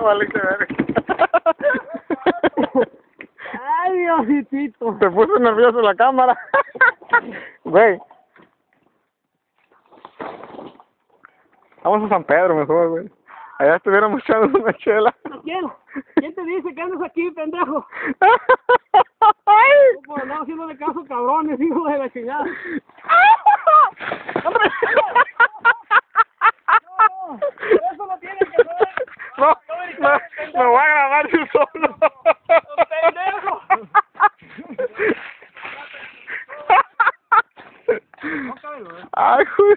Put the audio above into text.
vale que ver. Ay, Diosito. Se puso nervioso la cámara. Güey. Vamos a San Pedro mejor, güey. Allá estuviéramos echando una chela. ¿Quién? ¿Quién te dice que andas aquí, pendejo? Por andar haciéndole caso, cabrones, hijo de la chingada. Me, me voy a grabar yo solo. ¡Pendejo! Ay, joder.